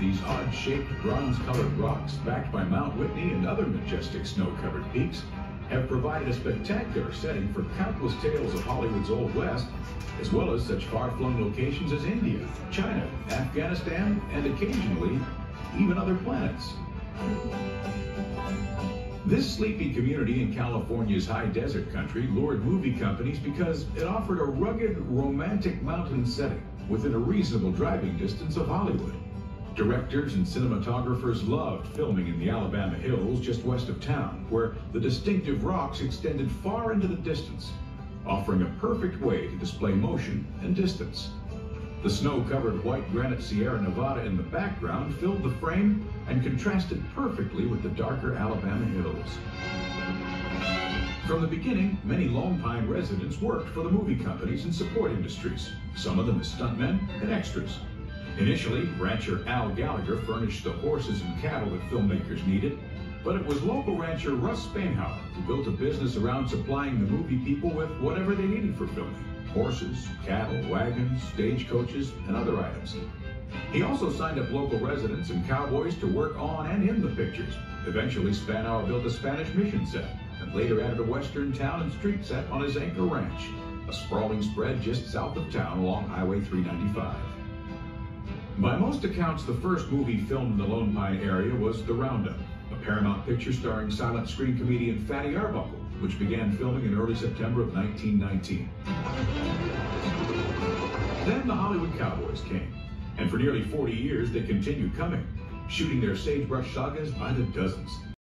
These odd-shaped, bronze-colored rocks, backed by Mount Whitney and other majestic snow-covered peaks, have provided a spectacular setting for countless tales of Hollywood's Old West, as well as such far-flung locations as India, China, Afghanistan, and occasionally even other planets. This sleepy community in California's high desert country lured movie companies because it offered a rugged, romantic mountain setting within a reasonable driving distance of Hollywood. Directors and cinematographers loved filming in the Alabama hills just west of town, where the distinctive rocks extended far into the distance, offering a perfect way to display motion and distance. The snow-covered white granite Sierra Nevada in the background filled the frame and contrasted perfectly with the darker Alabama hills. From the beginning, many Lone Pine residents worked for the movie companies and support industries, some of them as stuntmen and extras. Initially, rancher Al Gallagher furnished the horses and cattle that filmmakers needed, but it was local rancher Russ Spainhower who built a business around supplying the movie people with whatever they needed for filming horses, cattle, wagons, stagecoaches, and other items. He also signed up local residents and cowboys to work on and in the pictures. Eventually, Spainhower built a Spanish mission set and later added a western town and street set on his Anchor Ranch, a sprawling spread just south of town along Highway 395. By most accounts, the first movie filmed in the Lone Pine area was The Roundup, a Paramount picture starring silent screen comedian Fatty Arbuckle, which began filming in early September of 1919. Then the Hollywood Cowboys came, and for nearly 40 years they continued coming, shooting their sagebrush sagas by the dozens.